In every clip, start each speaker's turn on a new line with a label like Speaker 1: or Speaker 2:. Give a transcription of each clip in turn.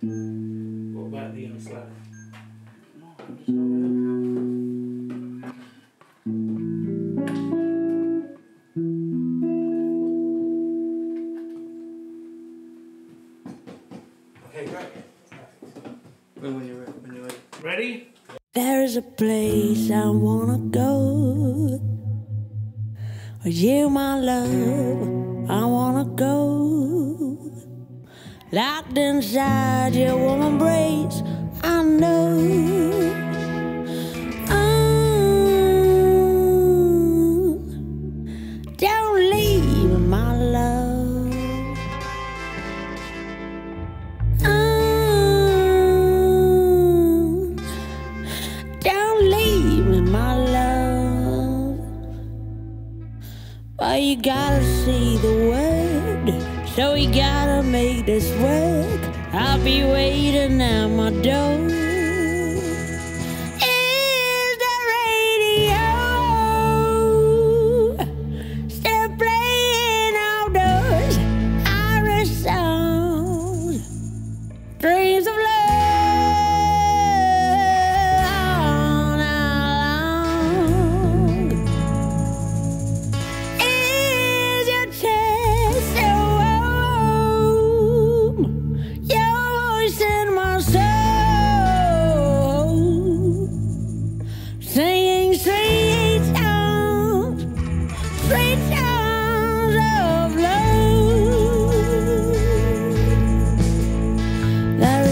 Speaker 1: What about the other side? Okay, great.
Speaker 2: When you're ready. When you're ready.
Speaker 1: Ready?
Speaker 3: There's a place I wanna go. With you, my love, I wanna go. Locked inside your warm embrace, I know. Oh, don't leave, my love. Oh, don't leave me, my love. But you gotta see the word, so we gotta make this work. I'll be waiting at my door.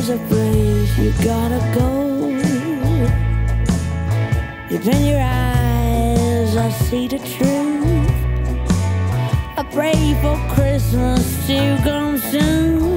Speaker 3: Is a place you gotta go. Open your eyes, I see the truth. I pray for Christmas to come soon.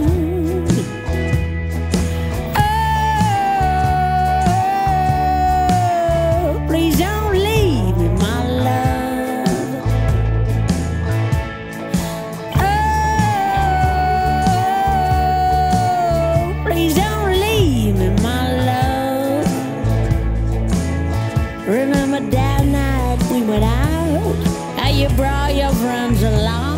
Speaker 3: Friends along,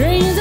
Speaker 3: Dreams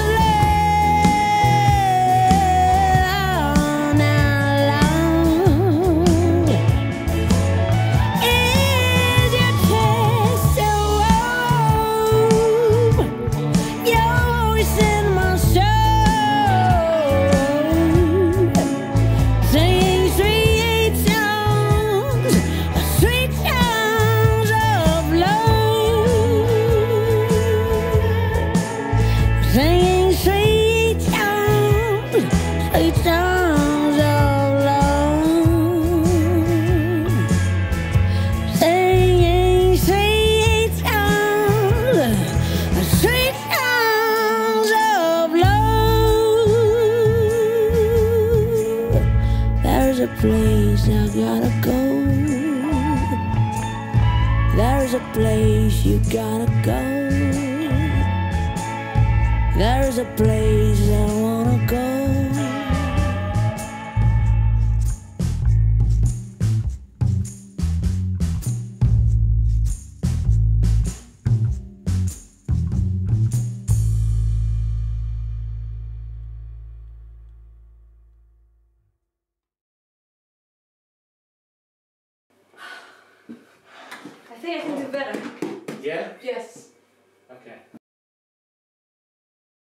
Speaker 3: place I gotta go. There's a place you gotta go. There's a place I wanna go.
Speaker 4: Think I can do better.
Speaker 1: Yeah?
Speaker 4: Yes.